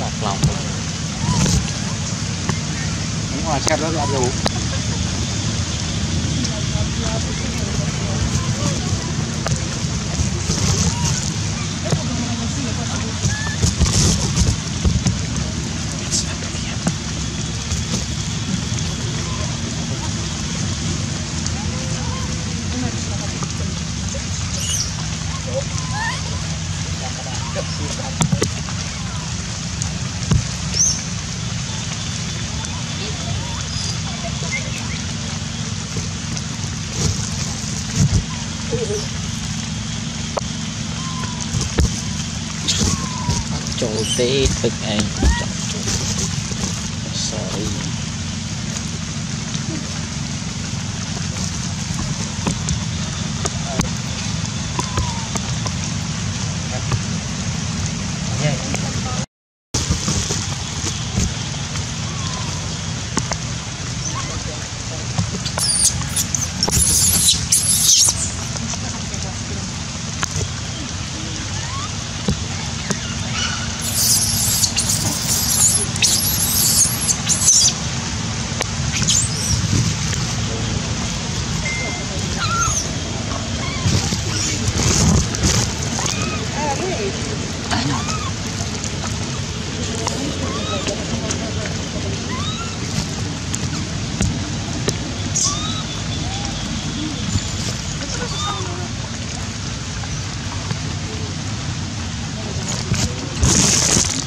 lọt lòng. Đúng rồi xem rất là đủ. ចូលទេទឹកឯងចង់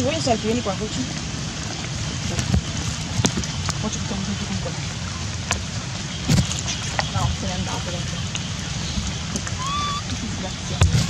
Cucci, vuoi un selfie? Vieni qua, Cucci. Cucci, facciamo tutti con qua. No, se n'è andato. Grazie.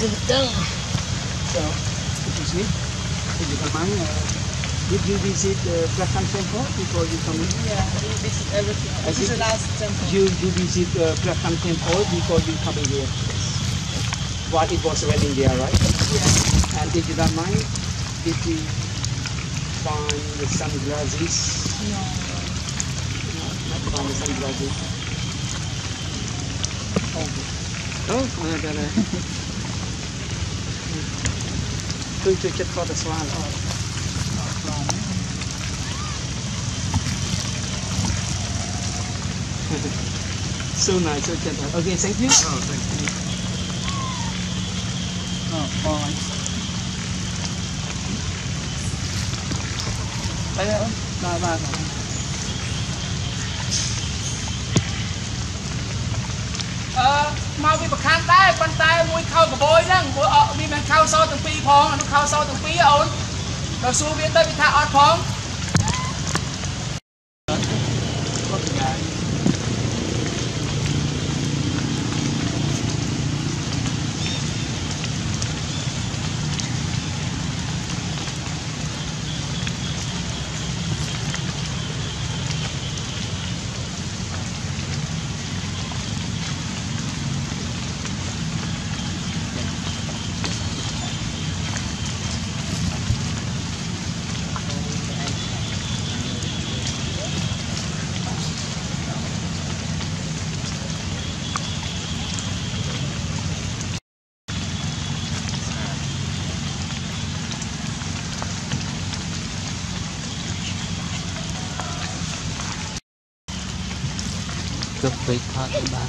Genteng. So, excuse me, if you don't mind, uh, did you visit the Prakan temple before you come in? Yeah, we visit everything. I This is the last temple. You you visit uh, Prakan temple before you come in here. While it was raining there, right? Yeah. And if you don't mind, did you find the sunglasses? No. No, not find the sunglasses. Oh, oh, គឺជួយចិត្តគាត់ទៅស្វាល្អសូមណាជួយចិត្តអូខេ thank you អូ thank you អូបងអីអូបាទបាទមកពីប្រខានដែរប៉ុន្តែមួយខោកបយហ្នឹងមួយអត់ សទាំងពីរផងអានោះខោសទាំងពីរអូនដល់សួរវាទៅវាថាអត់ផង Cướp với thoát bạn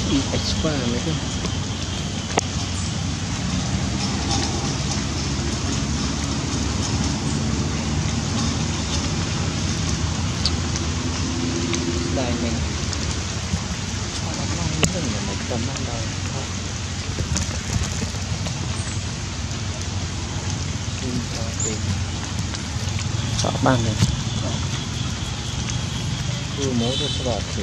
chồng. Đi extra nữa. Đây, mình Họ là một tấm ban đầu thôi. Xin cho. Chọn này. Cứ mối cái slot thì